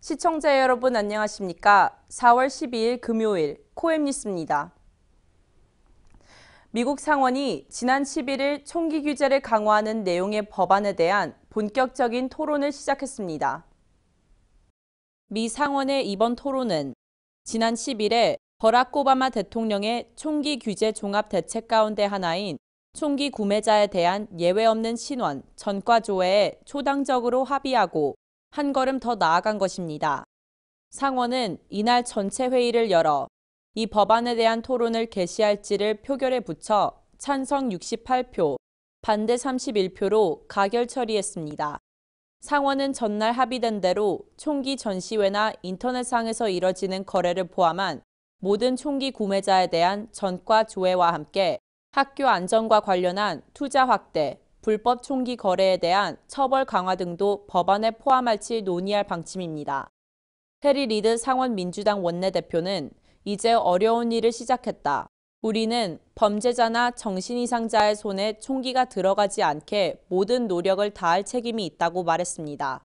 시청자 여러분 안녕하십니까? 4월 12일 금요일 코엠 뉴스입니다. 미국 상원이 지난 11일 총기 규제를 강화하는 내용의 법안에 대한 본격적인 토론을 시작했습니다. 미 상원의 이번 토론은 지난 10일에 버락 오바마 대통령의 총기 규제 종합 대책 가운데 하나인 총기 구매자에 대한 예외 없는 신원, 전과 조회에 초당적으로 합의하고 한 걸음 더 나아간 것입니다. 상원은 이날 전체 회의를 열어 이 법안에 대한 토론을 개시할지를 표결에 붙여 찬성 68표, 반대 31표로 가결 처리했습니다. 상원은 전날 합의된 대로 총기 전시회나 인터넷상에서 이뤄지는 거래를 포함한 모든 총기 구매자에 대한 전과 조회와 함께 학교 안전과 관련한 투자 확대, 불법 총기 거래에 대한 처벌 강화 등도 법안에 포함할지 논의할 방침입니다. 해리 리드 상원 민주당 원내대표는 이제 어려운 일을 시작했다. 우리는 범죄자나 정신이상자의 손에 총기가 들어가지 않게 모든 노력을 다할 책임이 있다고 말했습니다.